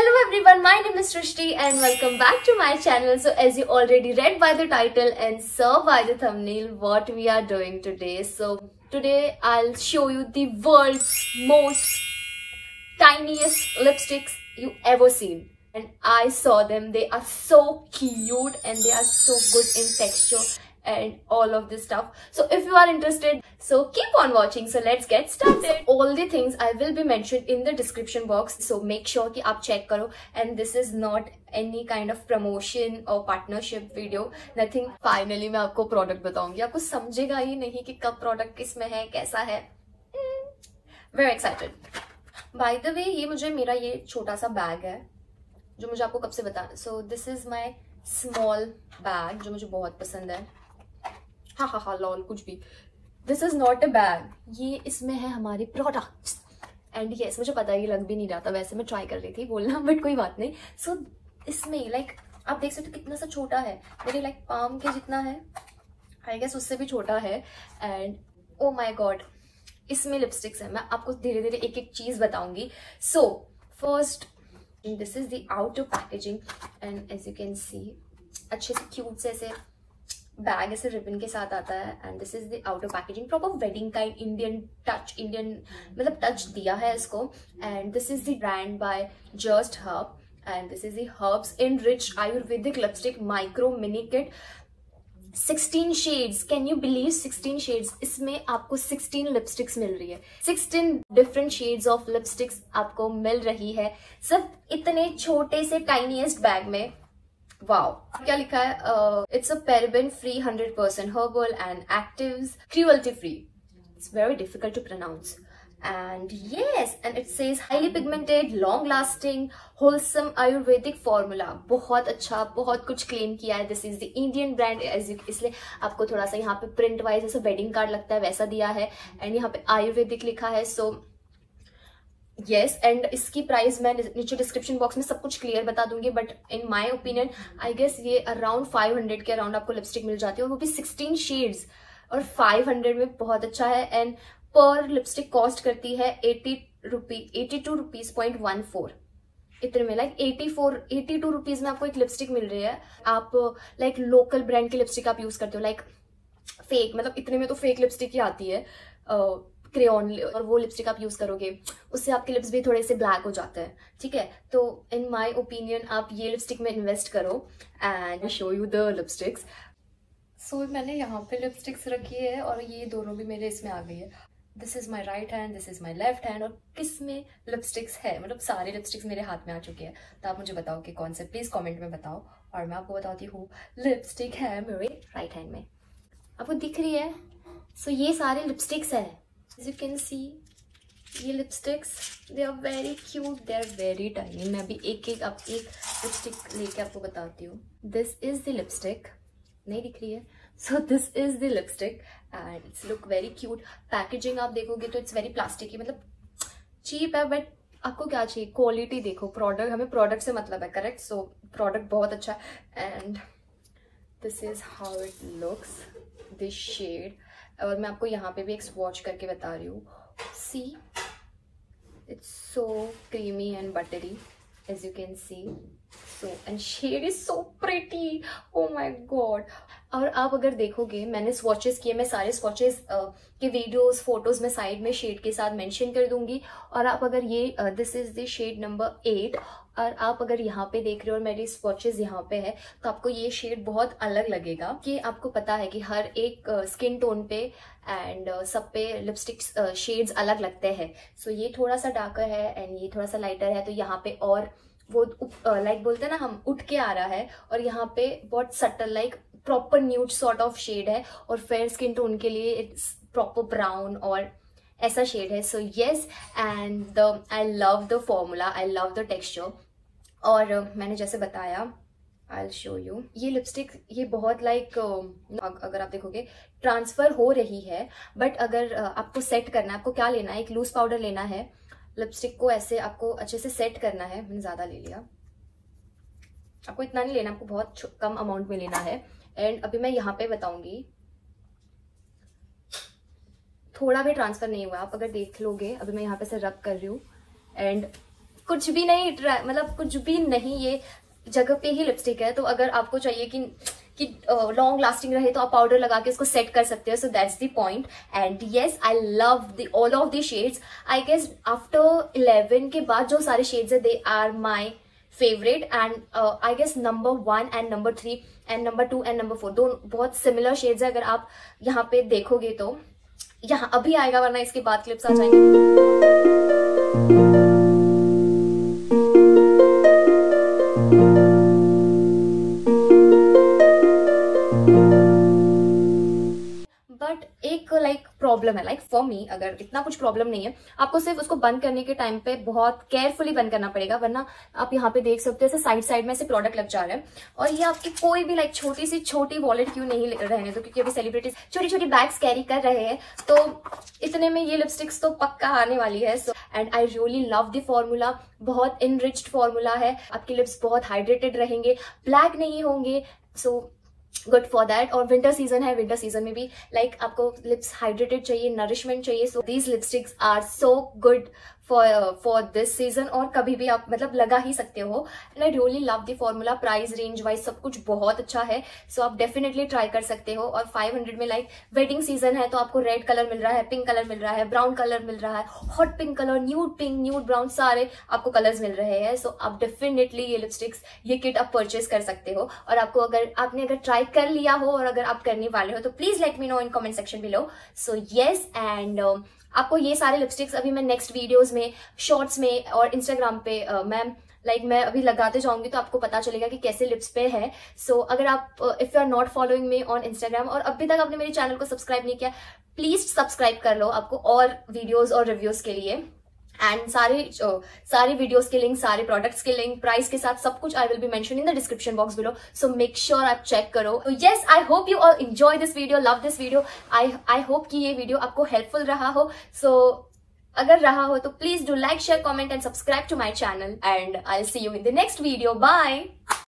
Hello everyone, my name is Srishti and welcome back to my channel. So as you already read by the title and saw by the thumbnail what we are doing today. So today I'll show you the world's most tiniest lipsticks you ever seen. And I saw them, they are so cute and they are so good in texture and all of this stuff. So if you are interested, so keep on watching. So let's get started. So all the things I will be mentioned in the description box. So make sure कि आप check करो. And this is not any kind of promotion or partnership video. Nothing. Finally मैं आपको product बताऊँगी. आपको समझेगा ही नहीं कि कब product किसमें है, कैसा है. Very excited. By the way, ये मुझे मेरा ये छोटा सा बैग है जो मुझे आपको कब से बताना so this is my small bag जो मुझे बहुत पसंद है हाँ हाँ हाँ लॉल कुछ भी। This is not a bag ये इसमें है हमारे प्रोडक्ट्स एंड यस मुझे पता है ये लग भी नहीं रहा था वैसे मैं ट्राई कर रही थी बोलना बट कोई बात नहीं। सो so, इसमें लाइक like, आप देख सकते हो कितना सा छोटा है। मेरे लाइक like, पाम के जितना है आई गेस उससे भी छोटा है। एंड ओ माई गॉड इसमें लिपस्टिक्स है। मैं आपको धीरे धीरे एक एक चीज़ बताऊँगी। So first this is the outer packaging and as you can see अच्छे से क्यूट से ऐसे बैग ऐसे रिबन के साथ आता है and this is the outer packaging proper wedding kind Indian touch Indian मतलब टच दिया है इसको and this is the brand by just herb and this is the herbs in rich ayurvedic lipstick micro mini kit 16 shades can you believe 16 shades इसमें आपको 16 lipsticks मिल रही है। 16 different shades of lipsticks आपको मिल रही है। सिर्फ़ इतने छोटे से टाइनीएस्ट बैग में वाओ क्या लिखा है? It's a paraben free hundred percent herbal and active cruelty free it's very difficult to pronounce and yes and it says highly pigmented long lasting wholesome ayurvedic formula. बहुत अच्छा बहुत कुछ claim किया है. This is the Indian brand इसलिए आपको थोड़ा सा यहाँ पे प्रिंट वाइज ऐसा वेडिंग कार्ड लगता है वैसा दिया है. एंड यहाँ पे आयुर्वेदिक लिखा है. सो so, यस एंड इसकी प्राइस मैं नीचे डिस्क्रिप्शन बॉक्स में सब कुछ क्लियर बता दूँगी but in my opinion I guess ये अराउंड 500 के अराउंड आपको लिपस्टिक मिल जाती है और वो भी 16 शेड्स और 500 में बहुत अच्छा है एंड पर लिपस्टिक कॉस्ट करती है eighty rupee eighty two rupees point one four इतने में like eighty four eighty two rupees में आपको एक लिपस्टिक मिल रही है। आप लाइक लोकल ब्रांड की लिपस्टिक आप यूज़ करते हो लाइक फेक मतलब इतने में तो फेक लिपस्टिक ही आती है। क्रेन और वो लिपस्टिक आप यूज़ करोगे उससे आपके लिप्स भी थोड़े से ब्लैक हो जाते हैं ठीक है? तो इन माई ओपिनियन आप ये लिपस्टिक में इन्वेस्ट करो and show you the lipsticks so मैंने यहाँ पे लिपस्टिक्स रखी है और ये दोनों भी मेरे इसमें आ गई है। This is my right hand this is my left hand और किसमें लिपस्टिक्स है? मतलब सारे लिपस्टिक्स मेरे हाथ में आ चुके हैं। तो आप मुझे बताओ कि कौन से प्लीज़ कमेंट में बताओ। और मैं आपको बताती हूँ लिपस्टिक है मेरे राइट हैंड में। आपको दिख रही है। सो so, ये सारे लिपस्टिक्स है। As you can see, ये lipsticks they are very cute they are very tiny मैं अभी एक एक अब एक लिपस्टिक लेके आपको बताती हूँ। दिस इज़ द लिपस्टिक नहीं दिख रही है? So this is the lipstick and it's look very cute packaging आप देखोगे तो इट्स वेरी प्लास्टिक मतलब चीप है बट आपको क्या चाहिए? क्वालिटी देखो। प्रोडक्ट हमें प्रोडक्ट से मतलब है करेक्ट सो प्रोडक्ट बहुत अच्छा है। And this is how it looks this shade और मैं आपको यहाँ पे भी एक स्वॉच करके बता रही हूँ। See it's so creamy and buttery as you can see so and shade is so pretty oh my god और आप अगर देखोगे, मैंने स्वॉचेस किए, मैं सारे स्वॉचेस के वीडियोस फ़ोटोज़ में साइड में शेड के साथ मेंशन कर दूँगी। और आप अगर ये this is the shade number eight और आप अगर यहाँ पे देख रहे हो और मेरी स्वॉचेस यहाँ पे है तो आपको ये शेड बहुत अलग लगेगा कि आपको पता है कि हर एक स्किन टोन पे एंड सब पे लिपस्टिक शेड्स अलग लगते हैं। सो ये थोड़ा सा डार्कर है एंड ये थोड़ा सा लाइटर है तो यहाँ पे और वो लाइक बोलते हैं ना, हम उठ के आ रहा है और यहाँ पे बहुत subtle like proper nude sort of shade है और फेयर स्किन टोन के लिए इट्स प्रॉपर ब्राउन और ऐसा शेड है। So yes and the I love the formula I love the texture और मैंने जैसे बताया आई शो यू ये लिपस्टिक ये बहुत लाइक like, अगर आप देखोगे ट्रांसफ़र हो रही है बट अगर आपको सेट करना है आपको क्या लेना है? एक लूज पाउडर लेना है लिपस्टिक को ऐसे आपको अच्छे से सेट करना है मैंने ज़्यादा ले लिया। आपको इतना नहीं लेना आपको बहुत कम अमाउंट में लेना है। एंड अभी मैं यहाँ पे बताऊँगी। थोड़ा भी ट्रांसफ़र नहीं हुआ आप अगर देख लोगे अभी मैं यहाँ पे से रब कर रही हूँ। एंड कुछ भी नहीं मतलब कुछ भी नहीं, ये जगह पे ही लिपस्टिक है। तो अगर आपको चाहिए कि कि लॉन्ग लास्टिंग रहे तो आप पाउडर लगा के उसको सेट कर सकते हो। So that's the point and yes I love the all of the shades I guess after eleven के बाद जो सारे शेड्स है they are my favourite and I guess number one and number three and number two and number four दो बहुत similar shades है अगर आप यहाँ पे देखोगे तो। यहाँ अभी आएगा, वरना इसके बाद क्लिप्स आ जाएँगे। फॉर मी अगर इतना कुछ प्रॉब्लम नहीं है आपको सिर्फ़ उसको बंद करने के टाइम पे बहुत केयरफुली बंद करना पड़ेगा वरना आप यहाँ पे देख सकते हो ऐसे साइड साइड में से प्रोडक्ट लग जा रहे हैं। और ये आपकी कोई भी लाइक छोटी सी छोटी वॉलेट क्यों नहीं रहने दो? क्योंकि अभी सेलिब्रिटीज छोटी छोटी बैग्स कैरी कर रहे हैं तो इतने में ये लिपस्टिक्स तो पक्का आने वाली है so and I really love the formula बहुत इनरिच्ड फॉर्मूला है। आपके लिप्स बहुत हाइड्रेटेड रहेंगे ब्लैक नहीं होंगे so so, good for that और विंटर सीज़न है विंटर सीज़न में भी लाइक like, आपको लिप्स हाइड्रेटेड चाहिए नरिशमेंट चाहिए so these lipsticks are so good for for this season और कभी भी आप मतलब लगा ही सकते हो। And I really love the formula price range wise सब कुछ बहुत अच्छा है। सो so आप डेफिनेटली ट्राई कर सकते हो। और 500 में लाइक वेडिंग सीज़न है तो आपको रेड कलर मिल रहा है पिंक कलर मिल रहा है ब्राउन कलर मिल रहा है hot pink colour nude pink nude brown सारे आपको कलर्स मिल रहे हैं। सो so आप डेफिनेटली ये लिपस्टिक्स ये किट आप परचेज कर सकते हो। और आपको अगर, आपने अगर ट्राई कर लिया हो और अगर आप करने वाले हो तो please let me know in comment section below so yes and आपको ये सारे लिपस्टिक्स अभी मैं नेक्स्ट वीडियोस में शॉर्ट्स में और इंस्टाग्राम पे मैम लाइक like, मैं अभी लगाते जाऊँगी तो आपको पता चलेगा कि कैसे लिप्स पे है। सो so, अगर आप if you are not following me on Instagram और अभी तक आपने मेरे चैनल को सब्सक्राइब नहीं किया प्लीज़ सब्सक्राइब कर लो आपको और वीडियोस और रिव्यूज़ के लिए। एंड सारे सारे वीडियोस के लिंक सारे प्रोडक्ट्स के लिंक प्राइस के साथ सब कुछ I will be mention in the description box below so make sure आप चेक करो। Yes I hope you all enjoy this video love this video I I hope कि ये वीडियो आपको हेल्पफुल रहा हो। सो so, अगर रहा हो तो please do like share comment and subscribe to my channel and I see you in the next video bye